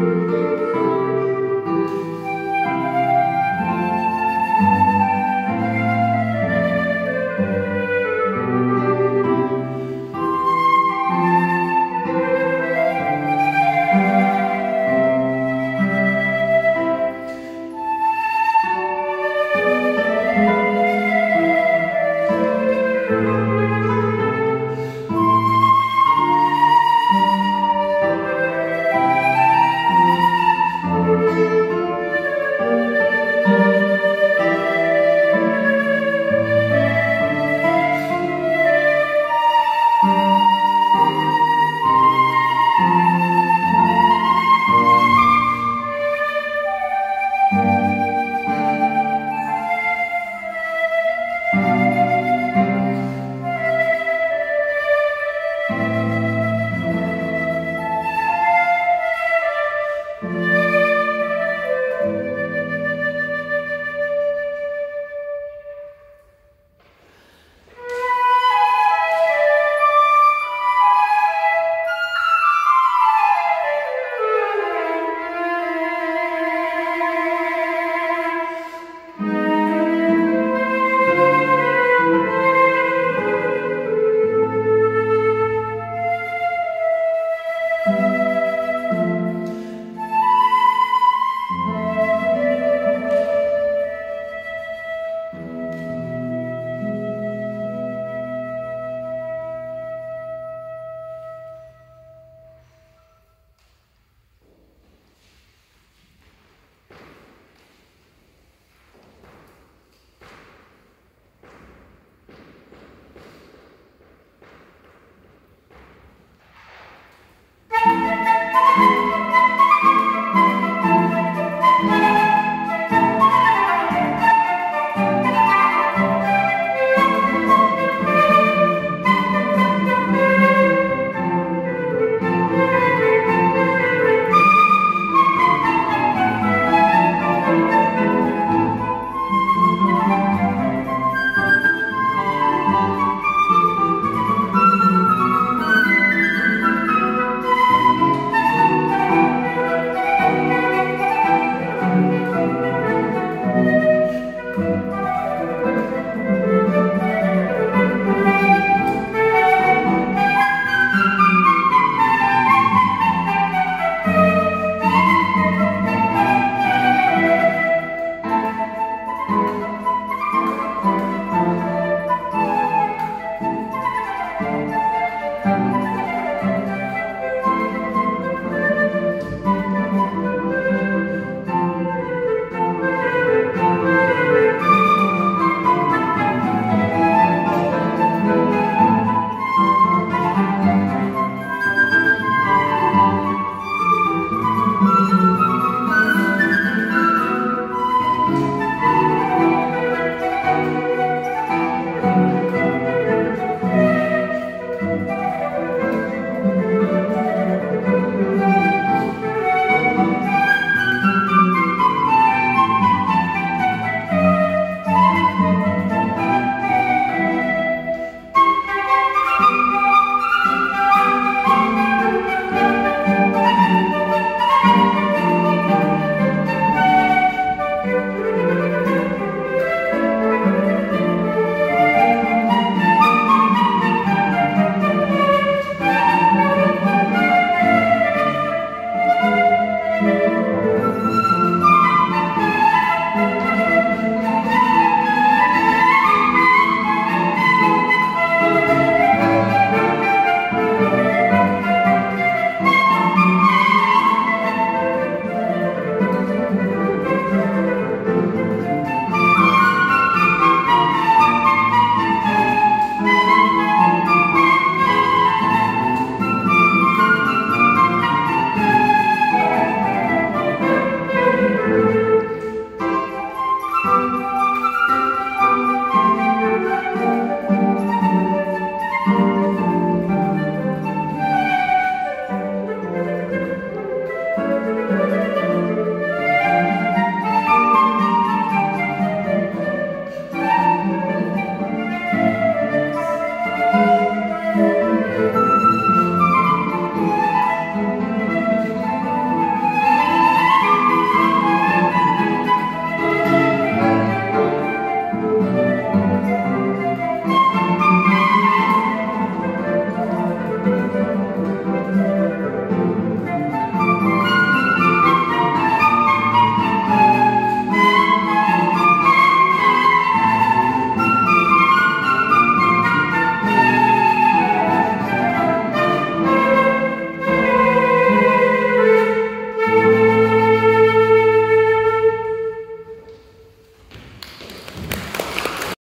Música